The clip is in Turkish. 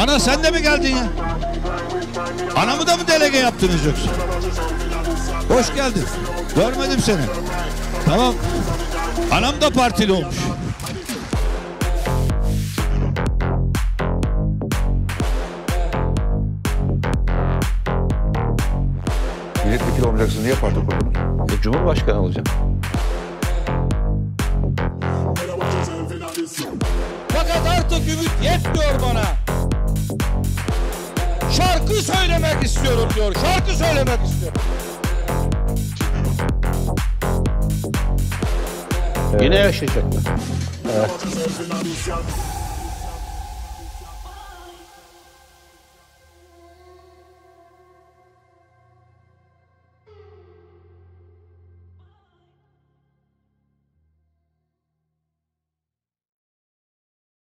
Ana sen de mi geldin ya? Anamı da mı delege yaptınız yoksa? Hoş geldin. Görmedim seni. Tamam. Anam da partili olmuş. Milletvekili olmayacaksın. Niye parti kurdunuz? E, Cumhurbaşkanı olacağım. Fakat artık ümit yetmiyor bana. Şarkı söylemek istiyorum diyor. Şarkı söylemek istiyorum. Yine yaşayacaklar.